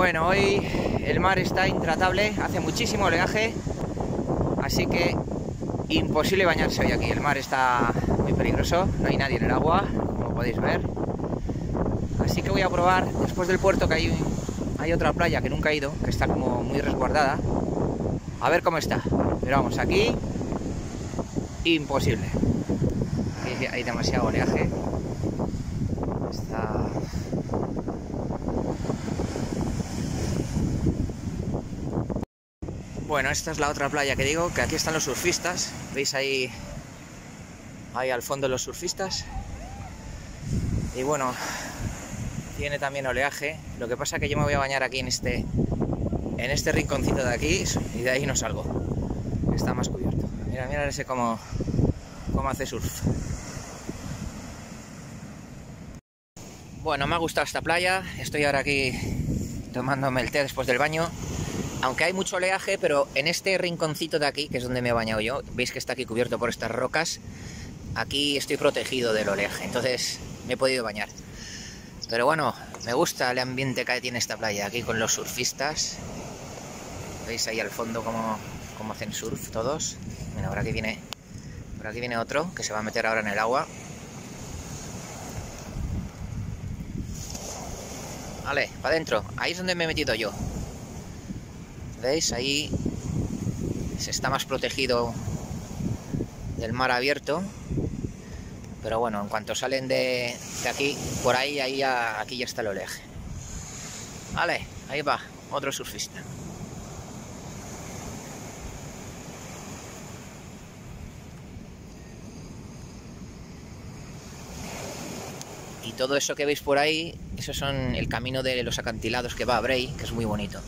Bueno, hoy el mar está intratable, hace muchísimo oleaje, así que imposible bañarse hoy aquí. El mar está muy peligroso, no hay nadie en el agua, como podéis ver. Así que voy a probar, después del puerto que hay, otra playa que nunca he ido, que está como muy resguardada, a ver cómo está. Pero vamos, aquí imposible. Hay demasiado oleaje. Está Bueno, esta es la otra playa que digo, que aquí están los surfistas. ¿Veis ahí, ahí al fondo los surfistas? Y bueno, tiene también oleaje. Lo que pasa es que yo me voy a bañar aquí en este, en este rinconcito de aquí y de ahí no salgo. Está más cubierto. Mira, mira ese cómo, cómo hace surf. Bueno, me ha gustado esta playa. Estoy ahora aquí tomándome el té después del baño. Aunque hay mucho oleaje, pero en este rinconcito de aquí, que es donde me he bañado yo, veis que está aquí cubierto por estas rocas, aquí estoy protegido del oleaje, entonces me he podido bañar. Pero bueno, me gusta el ambiente que tiene esta playa, aquí con los surfistas. ¿Veis ahí al fondo cómo, cómo hacen surf todos? Mira, por aquí viene, por aquí viene otro que se va a meter ahora en el agua. Vale, para adentro. Ahí es donde me he metido yo. ¿Veis? Ahí se está más protegido del mar abierto. Pero bueno, en cuanto salen de, de aquí, por ahí, ahí ya, aquí ya está el oleaje. Vale, ahí va, otro surfista. Y todo eso que veis por ahí, eso son el camino de los acantilados que va a Bray, que es muy bonito.